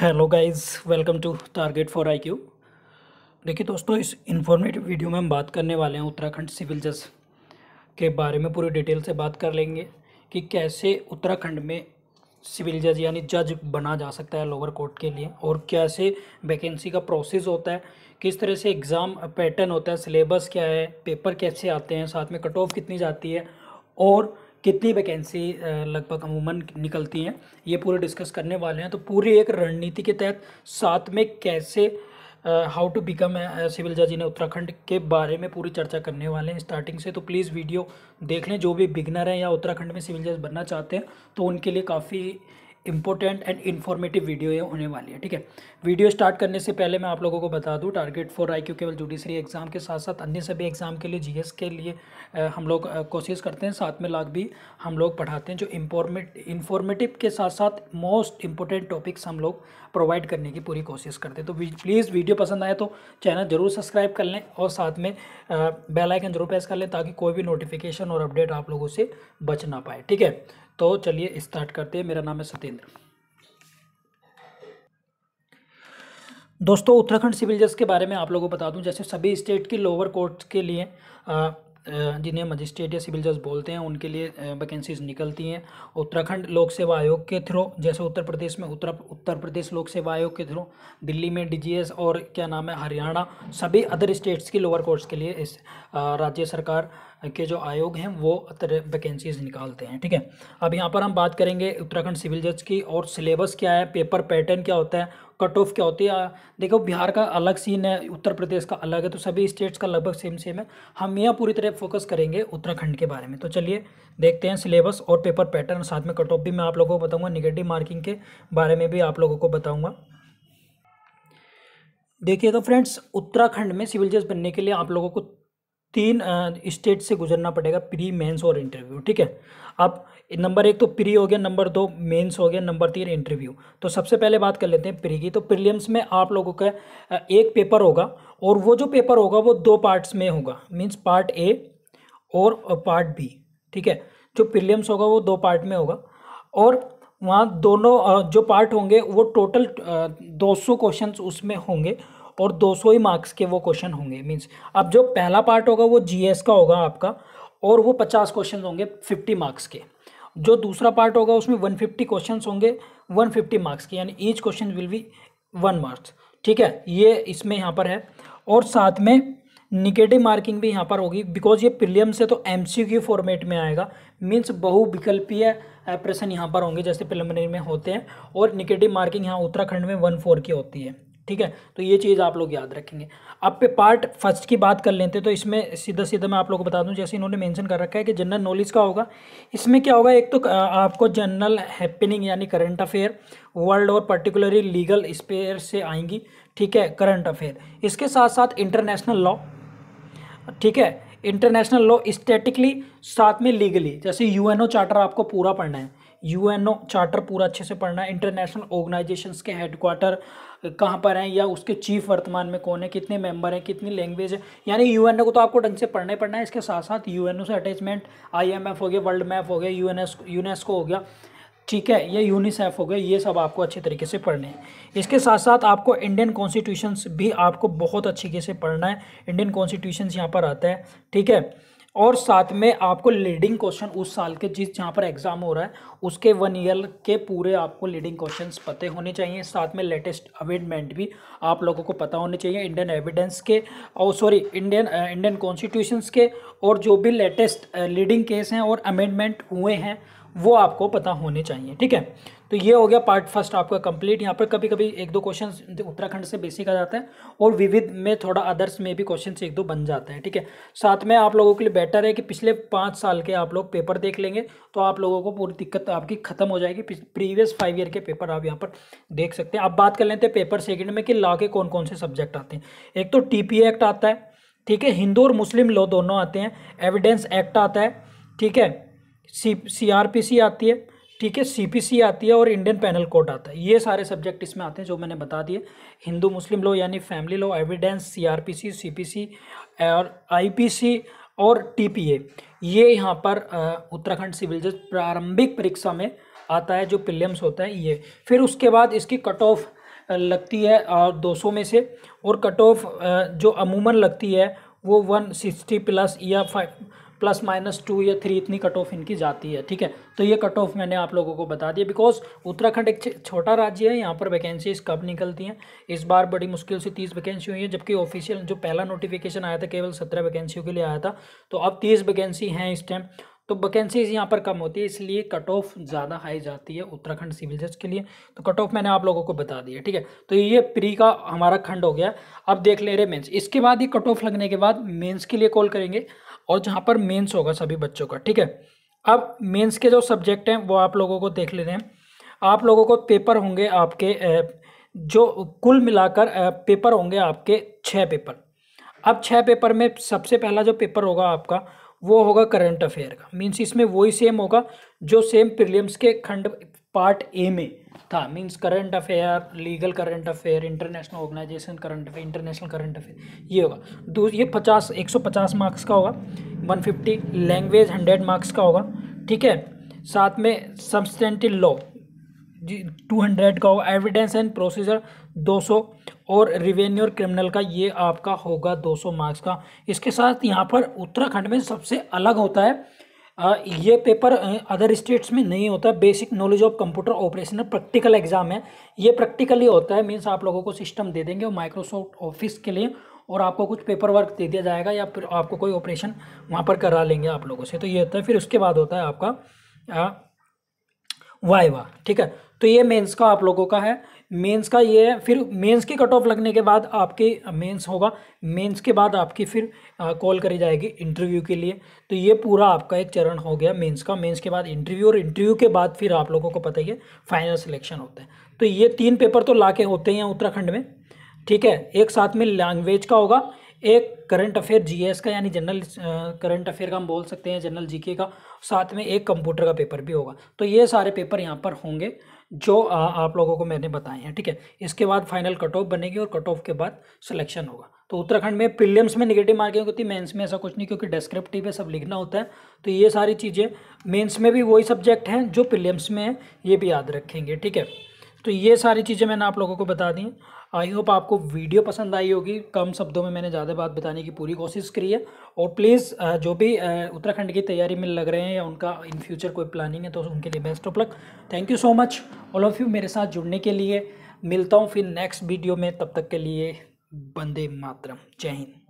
Hello guys, welcome to target for I Q देखिए दोस्तों, इस इन्फॉर्मेटिव वीडियो में हम बात करने वाले हैं उत्तराखंड सिविल जज के बारे में पूरी डिटेल से बात कर लेंगे कि कैसे उत्तराखंड में सिविल जज यानी जज बना जा सकता है लोअर कोर्ट के लिए और कैसे वैकेंसी का प्रोसेस होता है, किस तरह से एग्ज़ाम पैटर्न होता है सिलेबस क्या है पेपर कैसे आते हैं, साथ में कट ऑफ़ कितनी जाती है और कितनी वैकेंसी लगभग अमूमन निकलती हैं, ये पूरे डिस्कस करने वाले हैं। तो पूरी एक रणनीति के तहत साथ में कैसे हाउ टू बिकम सिविल जज इन उत्तराखंड के बारे में पूरी चर्चा करने वाले हैं स्टार्टिंग से। तो प्लीज़ वीडियो देख लें, जो भी बिगनर हैं या उत्तराखंड में सिविल जज बनना चाहते हैं तो उनके लिए काफ़ी इंपॉर्टेंट एंड इन्फॉर्मेटिव वीडियो ये होने वाली है, ठीक है? वीडियो स्टार्ट करने से पहले मैं आप लोगों को बता दूँ टारगेट फॉर आई क्यू केवल जुडिशरी एग्ज़ाम के साथ साथ अन्य सभी एग्ज़ाम के लिए जीएस के लिए हम लोग कोशिश करते हैं, साथ में लाख भी हम लोग पढ़ाते हैं, जो इम्फॉर्मेट इन्फॉर्मेटिव के साथ साथ मोस्ट इंपॉर्टेंट टॉपिक्स हम लोग प्रोवाइड करने की पूरी कोशिश करते हैं। तो प्लीज़ वीडियो पसंद आए तो चैनल ज़रूर सब्सक्राइब कर लें और साथ में बेल आइकन ज़रूर प्रेस कर लें, ताकि कोई भी नोटिफिकेशन और अपडेट आप लोगों से बच ना पाए, ठीक है? तो चलिए स्टार्ट करते हैं। मेरा नाम है सत्येंद्र दोस्तों, उत्तराखंड सिविल जज के बारे में आप लोगों को बता दूँ, जैसे सभी स्टेट की लोअर कोर्ट के लिए जिन्हें मजिस्ट्रेट या सिविल जज बोलते हैं, उनके लिए वैकेंसीज निकलती हैं। उत्तराखंड लोक सेवा आयोग के थ्रू जैसे उत्तर प्रदेश में उत्तर उत्तर प्रदेश लोक सेवा आयोग के थ्रू दिल्ली में डीजीएस और क्या नाम है, हरियाणा, सभी अदर स्टेट्स की लोअर कोर्ट्स के लिए इस राज्य सरकार के जो आयोग हैं, वो वैकेंसीज निकालते हैं, ठीक है? अब यहाँ पर हम बात करेंगे उत्तराखंड सिविल जज की और सिलेबस क्या है पेपर पैटर्न क्या होता है कट ऑफ़ क्या होती है। देखो, बिहार का अलग सीन है, उत्तर प्रदेश का अलग है तो सभी स्टेट्स का लगभग सेम सेम है। हम यहाँ पूरी तरह फोकस करेंगे उत्तराखंड के बारे में। तो चलिए, देखते हैं सिलेबस और पेपर पैटर्न साथ में कट ऑफ़ भी मैं आप लोगों को बताऊँगा निगेटिव मार्किंग के बारे में भी आप लोगों को बताऊँगा। देखिए तो फ्रेंड्स उत्तराखंड में सिविल जज बनने के लिए आप लोगों को तीन स्टेट से गुजरना पड़ेगा प्री मेंस और इंटरव्यू ठीक है? अब नंबर एक तो प्री हो गया नंबर दो मेंस हो गया नंबर तीन इंटरव्यू तो सबसे पहले बात कर लेते हैं प्री की. तो प्रीलियम्स में आप लोगों का एक पेपर होगा और वो जो पेपर होगा वो दो पार्ट्स में होगा. मीन्स पार्ट ए और पार्ट बी ठीक है? जो प्रीलियम्स होगा वो दो पार्ट में होगा और वहाँ दोनों जो पार्ट होंगे वो टोटल दो सौ क्वेश्चन उसमें होंगे और 200 ही मार्क्स के वो क्वेश्चन होंगे। मीन्स अब जो पहला पार्ट होगा वो जीएस का होगा आपका, और वो 50 क्वेश्चन होंगे 50 मार्क्स के। जो दूसरा पार्ट होगा उसमें 150 क्वेश्चंस होंगे 150 मार्क्स के। यानी each question will be one marks ठीक है? ये इसमें यहाँ पर है। और साथ में निगेटिव मार्किंग भी यहाँ पर होगी बिकॉज़ ये प्रीलियम से तो एम फॉर्मेट में आएगा। मीन्स बहुविकल्पीय प्रश्न यहाँ पर होंगे, जैसे प्रिलिमिनरी में होते हैं। और निगेटिव मार्किंग यहाँ उत्तराखंड में वन फोर की होती है। ठीक है? तो ये चीज़ आप लोग याद रखेंगे। अब पे पार्ट फ़र्स्ट की बात कर लेते हैं तो इसमें सीधा सीधा मैं आप लोग को बता दूँ, जैसे इन्होंने मेंशन कर रखा है कि जनरल नॉलेज का होगा। इसमें क्या होगा? एक तो आपको जनरल हैपनिंग यानी करंट अफेयर वर्ल्ड और पर्टिकुलरली लीगल स्पेयर से आएँगी, ठीक है? करंट अफेयर इसके साथ साथ इंटरनेशनल लॉ ठीक है? इंटरनेशनल लॉ स्टेटिकली साथ में लीगली जैसे यूएनओ चार्टर आपको पूरा पढ़ना है। यूएनओ चार्टर पूरा अच्छे से पढ़ना है। इंटरनेशनल ऑर्गेनाइजेशंस के हेडक्वार्टर कहाँ पर हैं या उसके चीफ वर्तमान में कौन है, कितने मेंबर हैं, कितनी लैंग्वेज है। यानी यूएनओ को तो आपको ढंग से पढ़ना ही पढ़ना है। इसके साथ साथ यूएनओ से अटैचमेंट आईएमएफ हो गया वर्ल्ड मैप हो गया यूएनएस यूनेस्को हो गया। ठीक है, ये यूनिसेफ हो गए, ये सब आपको अच्छे तरीके से पढ़ने हैं। इसके साथ साथ आपको इंडियन कॉन्स्टिट्यूशंस भी आपको बहुत अच्छे से पढ़ना है। इंडियन कॉन्स्टिट्यूशंस यहाँ पर आता है, ठीक है? और साथ में आपको लीडिंग क्वेश्चन उस साल के जिस जहाँ पर एग्ज़ाम हो रहा है, उसके वन ईयर के पूरे आपको लीडिंग क्वेश्चंस पते होने चाहिए। साथ में लेटेस्ट अमेंडमेंट भी आप लोगों को पता होने चाहिए इंडियन एविडेंस के, और सॉरी इंडियन इंडियन कॉन्स्टिट्यूशंस के, और जो भी लेटेस्ट लीडिंग केस हैं और अमेंडमेंट हुए हैं वो आपको पता होने चाहिए, ठीक है? तो ये हो गया पार्ट फ़र्स्ट आपका कंप्लीट यहाँ पर कभी कभी एक दो क्वेश्चन उत्तराखंड से बेसिक आ जाता है और विविध में थोड़ा अदर्स में भी क्वेश्चन एक दो बन जाते हैं, ठीक है? साथ में आप लोगों के लिए बेटर है कि पिछले पाँच साल के आप लोग पेपर देख लेंगे तो आप लोगों को पूरी दिक्कत आपकी खत्म हो जाएगी। प्रीवियस फाइव ईयर के पेपर आप यहाँ पर देख सकते हैं। अब बात कर लेते हैं पेपर सेकेंड में कि लॉ के कौन कौन से सब्जेक्ट आते हैं। एक तो टी एक्ट आता है, ठीक है? हिंदू और मुस्लिम लॉ दोनों आते हैं। एविडेंस एक्ट आता है, ठीक है? सी सी आर पी सी आती है, ठीक है? सीपीसी आती है और इंडियन पैनल कोड आता है। ये सारे सब्जेक्ट इसमें आते हैं, जो मैंने बता दिए। हिंदू, मुस्लिम लॉ यानी family law evidence CrPC CPC और आईपीसी और टीपीए ये यहाँ पर उत्तराखंड सिविल जज प्रारंभिक परीक्षा में आता है, जो प्रीलिम्स होता है, ये। फिर उसके बाद इसकी कट ऑफ़ लगती है दो सौ में से। और कट ऑफ़ जो अमूमन लगती है, वो वन सिक्सटी प्लस या फाइव प्लस माइनस टू या थ्री इतनी कट ऑफ़ इनकी जाती है, ठीक है? तो ये कट ऑफ़ मैंने आप लोगों को बता दिया बिकॉज़ उत्तराखंड एक छोटा राज्य है, यहाँ पर वैकेंसीज कब निकलती हैं? इस बार बड़ी मुश्किल से तीस वैकेंसी हुई है, जबकि ऑफिशियल जो पहला नोटिफिकेशन आया था, केवल सत्रह वैकेंसियों के लिए आया था तो अब तीस वैकेंसी हैं इस टाइम तो वैकेंसीज यहाँ पर कम होती है, इसलिए कट ऑफ़ ज़्यादा हाई जाती है उत्तराखंड सिविल जज के लिए। तो कट ऑफ़ मैंने आप लोगों को बता दिया, ठीक है? तो ये प्री का हमारा खंड हो गया। अब देख ले रहे मेंस इसके बाद ये कट ऑफ़ लगने के बाद मेंस के लिए कॉल करेंगे। और जहाँ पर मेंस होगा सभी बच्चों का, ठीक है? अब मेंस के जो सब्जेक्ट हैं, वो आप लोगों को देख लेते हैं। आप लोगों को पेपर होंगे आपके जो कुल मिलाकर पेपर होंगे आपके छः पेपर अब छः पेपर में सबसे पहला जो पेपर होगा आपका, वो होगा करंट अफेयर का। मीन्स इसमें वही सेम होगा, जो सेम प्रीलियम्स के खंड पार्ट ए में था means current affair legal current affair international organisation current affair international current affair ये होगा। दो, ये पचास, एक सौ पचास मार्क्स का होगा one fifty language hundred marks का होगा, ठीक है? साथ में सब्सटेंटिव लॉ जी टू हंड्रेड का होगा एविडेंस एंड प्रोसीजर दो सौ, और रिवेन्यू और क्रिमिनल का ये आपका होगा दो सौ मार्क्स का। इसके साथ यहाँ पर उत्तराखंड में सबसे अलग होता है ये पेपर अदर स्टेट्स में नहीं होता। Basic knowledge of computer operation practical exam है। ये प्रैक्टिकली होता है मीन्स आप लोगों को सिस्टम दे देंगे माइक्रोसॉफ्ट ऑफ़िस के लिए और आपको कुछ पेपर वर्क दे दिया जाएगा या फिर आपको कोई ऑपरेशन वहाँ पर करा लेंगे आप लोगों से। तो ये होता है। फिर उसके बाद होता है आपका वाइवा ठीक है? तो ये मेंस का आप लोगों का है। मेंस का ये है, फिर मेंस की कट ऑफ़ लगने के बाद आपके मेंस होगा। मेंस के बाद आपकी फिर कॉल करी जाएगी इंटरव्यू के लिए। तो ये पूरा आपका एक चरण हो गया मेंस का। मेंस के बाद इंटरव्यू और इंटरव्यू के बाद फिर आप लोगों को पता ही है फाइनल सिलेक्शन होता है। तो ये तीन पेपर तो ला के होते हैं उत्तराखंड में। ठीक है? एक साथ में लैंग्वेज का होगा। एक करंट अफेयर जीएस का, यानी जनरल करंट अफेयर का हम बोल सकते हैं जनरल जीके का। साथ में एक कंप्यूटर का पेपर भी होगा। तो ये सारे पेपर यहाँ पर होंगे। जो आप लोगों को मैंने बताए हैं, ठीक है? इसके बाद फाइनल कट ऑफ़ बनेगी और कट ऑफ़ के बाद सिलेक्शन होगा। तो उत्तराखंड में प्रीलियम्स में निगेटिव मार्किंग होती है मेंस में ऐसा कुछ नहीं, क्योंकि डिस्क्रिप्टिव है, सब लिखना होता है। तो ये सारी चीज़ें मेंस में भी वही सब्जेक्ट हैं जो प्रीलियम्स में है, ये भी याद रखेंगे, ठीक है? तो ये सारी चीज़ें मैंने आप लोगों को बता दी। आई होप आपको वीडियो पसंद आई होगी। कम शब्दों में मैंने ज़्यादा बात बताने की पूरी कोशिश करी है। और प्लीज़ जो भी उत्तराखंड की तैयारी में लग रहे हैं या उनका इन फ्यूचर कोई प्लानिंग है तो उनके लिए best of luck thank you so much all of you मेरे साथ जुड़ने के लिए। मिलता हूँ फिर नेक्स्ट वीडियो में, तब तक के लिए बंदे मातरम। जय हिंद।